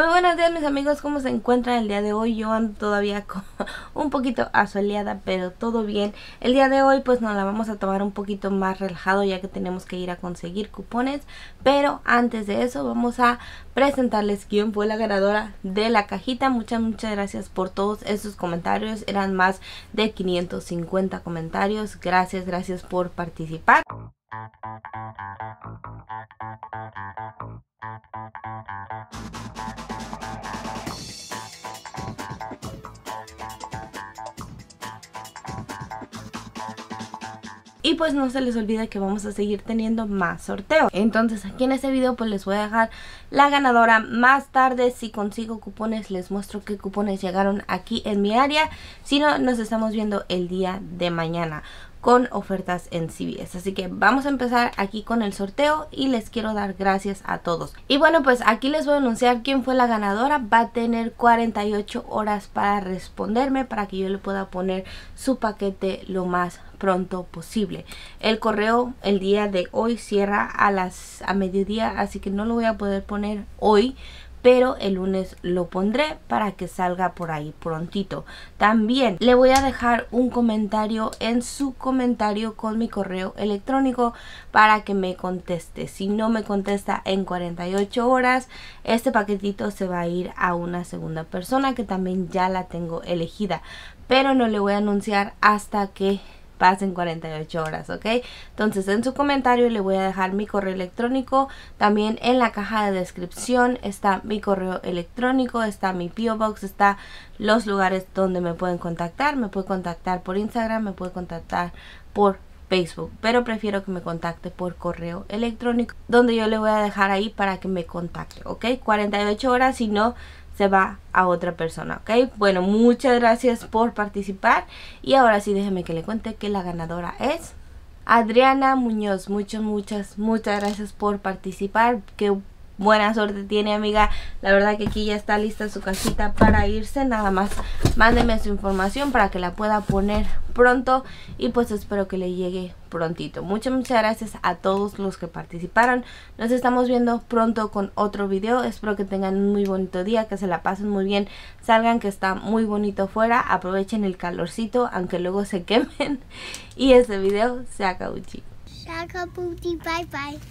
Muy buenos días mis amigos, ¿cómo se encuentran el día de hoy? Yo ando todavía un poquito asoleada, pero todo bien. El día de hoy pues nos la vamos a tomar un poquito más relajado ya que tenemos que ir a conseguir cupones. Pero antes de eso vamos a presentarles quién fue la ganadora de la cajita. Muchas, muchas gracias por todos esos comentarios. Eran más de 550 comentarios. Gracias, gracias por participar. Y pues no se les olvide que vamos a seguir teniendo más sorteos. Entonces aquí en este video pues les voy a dejar la ganadora más tarde. Si consigo cupones les muestro qué cupones llegaron aquí en mi área. Si no, nos estamos viendo el día de mañana con ofertas en CBS. Así que vamos a empezar aquí con el sorteo y les quiero dar gracias a todos. Y bueno, pues aquí les voy a anunciar quién fue la ganadora. Va a tener 48 horas para responderme para que yo le pueda poner su paquete lo más pronto posible. El correo el día de hoy cierra a las a mediodía, así que no lo voy a poder poner hoy pero el lunes lo pondré para que salga por ahí prontito. También le voy a dejar un comentario en su comentario con mi correo electrónico para que me conteste. Si no me contesta en 48 horas, este paquetito se va a ir a una segunda persona que también ya la tengo elegida, pero no le voy a anunciar hasta que pasen 48 horas, ¿ok? Entonces en su comentario le voy a dejar mi correo electrónico. También en la caja de descripción está mi correo electrónico, está mi PO Box, está los lugares donde me pueden contactar. Me puede contactar por Instagram, me puede contactar por Facebook, pero prefiero que me contacte por correo electrónico, donde yo le voy a dejar ahí para que me contacte, ¿ok? 48 horas, si no se va a otra persona, ¿ok? Bueno, muchas gracias por participar y ahora sí déjeme que le cuente que la ganadora es Adriana Muñoz. Muchas, muchas, muchas gracias por participar. Qué buena suerte tiene amiga. La verdad que aquí ya está lista su casita para irse. Nada más mándeme su información para que la pueda poner pronto y pues espero que le llegue prontito. Muchas, muchas gracias a todos los que participaron. Nos estamos viendo pronto con otro video. Espero que tengan un muy bonito día, que se la pasen muy bien. Salgan que está muy bonito fuera. Aprovechen el calorcito, aunque luego se quemen. Y este video se acabó, chicos. Se acabó, bye bye.